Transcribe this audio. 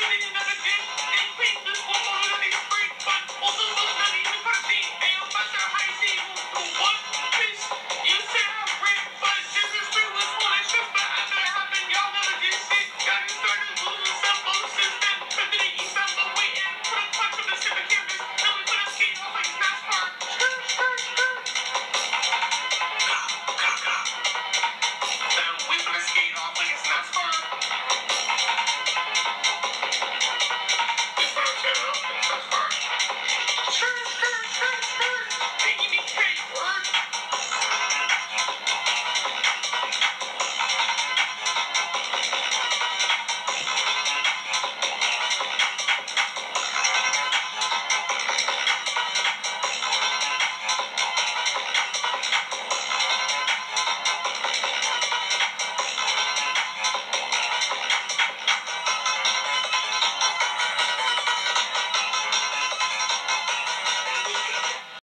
Give me the